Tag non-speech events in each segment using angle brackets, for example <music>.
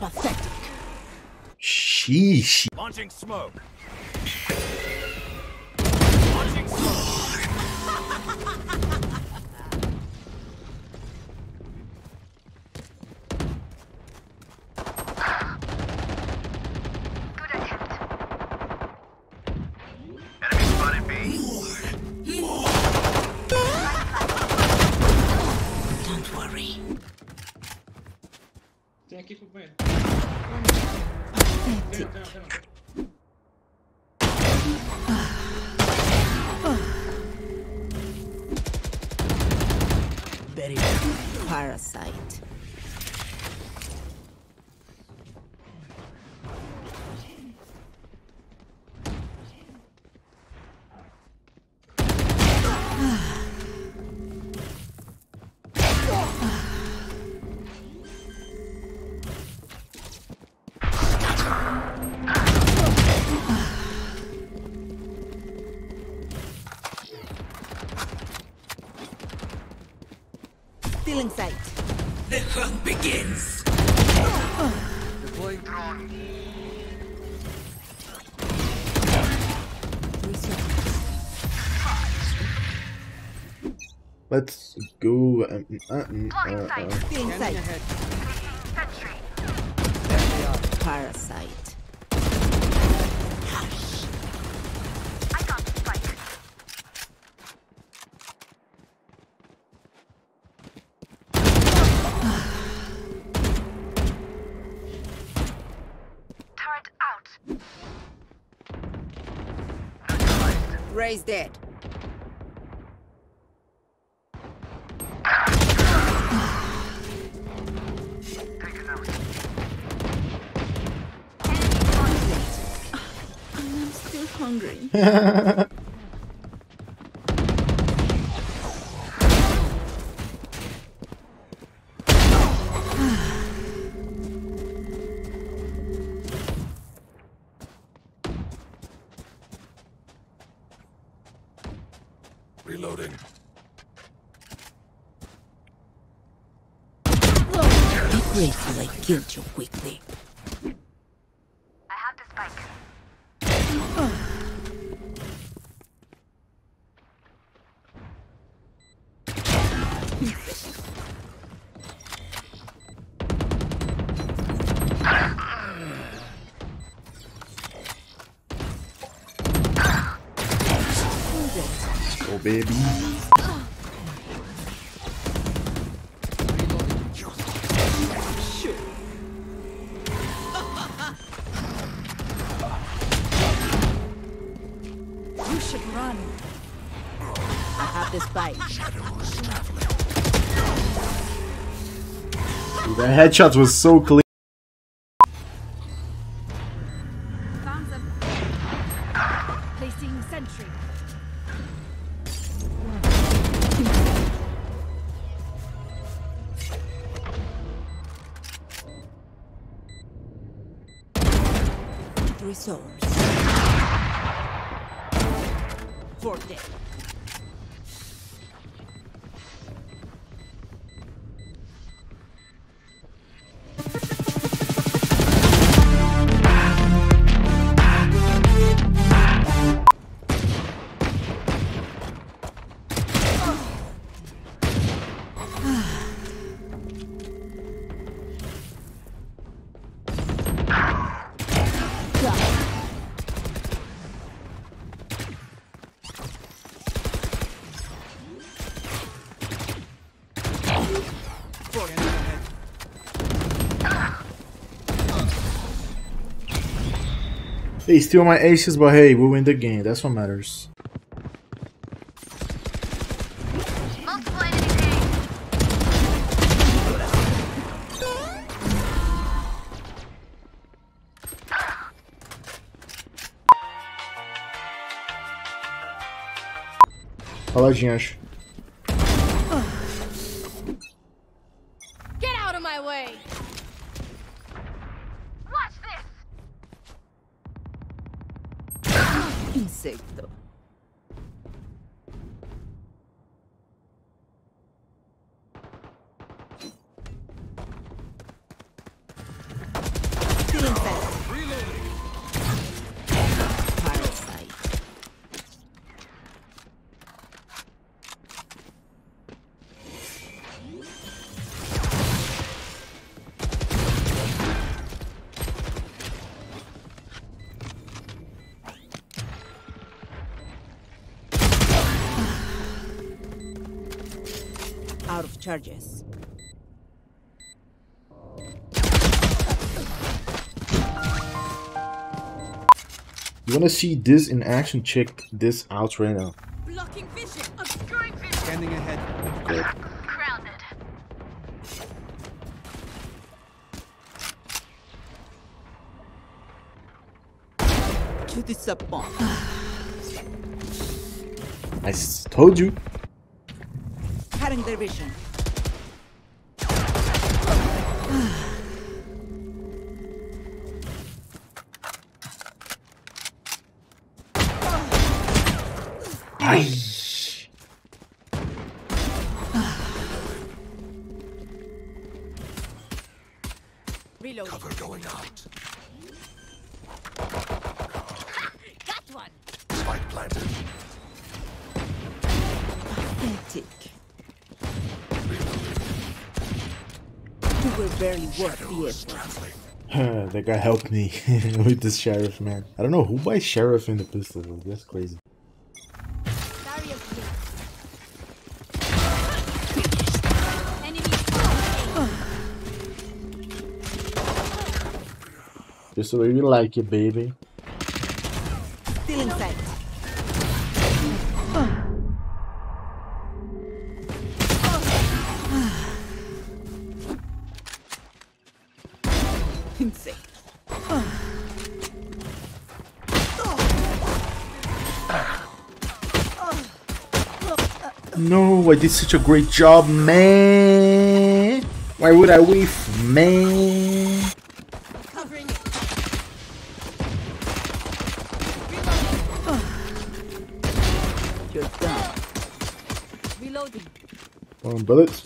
Pathetic. Sheesh. Launching smoke. Parasite. Hunt begins. Let's go. Um, uh, uh, uh, uh. Still in Scanning sight. ahead. Parasite. Ray's dead. I'm still hungry. <laughs> grateful I killed you quickly. I have the spike. Oh, baby. I have this bike. Dude, that headshot was so clean. Found them. They steal my aces, but hey, we win the game. That's what matters. Paladinho, acho. Get out of my way. Watch this. Insecto. Charges. You wanna see this in action? Check this out right now. Blocking vision. Obscuring vision. Standing ahead. Okay. Grounded. To disappoint. I s- told you. Cutting their vision. Ay. Reload. going out. Got one. Spike planted. Pathetic. You were barely worth the effort. Traveling. <sighs> that guy helped me <laughs> with this sheriff, man. I don't know who buys sheriff in the pistol. That's crazy. Barrier clear. Enemy spotted. Just the way we like it, baby. No, I did such a great job, man. Why would I whiff, man? Covering You're done. Reloading. One bullets.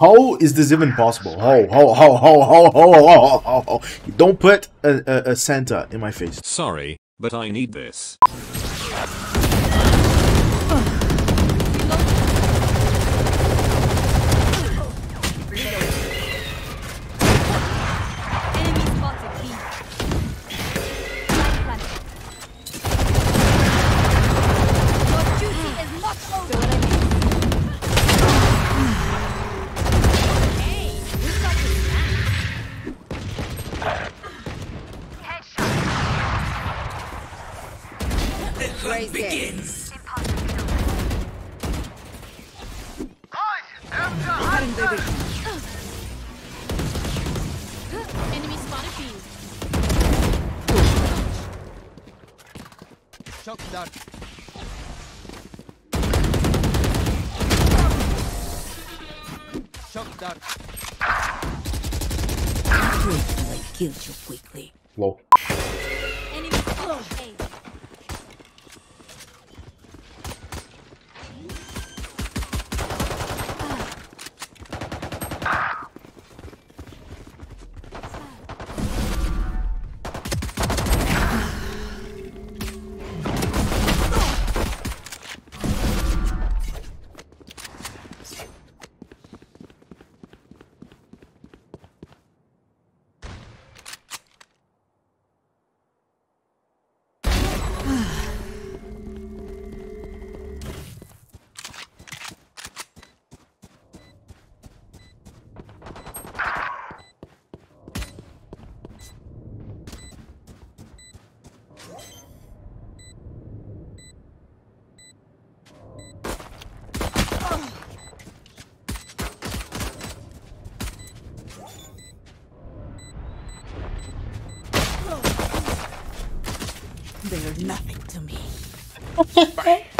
How is this even possible? How, how, how, how, how, how, how, how, how? Don't put a, a, a Santa in my face. Sorry, but I need this. Where begins. Enemy spotted B. Çok dark. Çok dark. Killed you quickly. Low. They are nothing to me. <laughs>